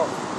Oh.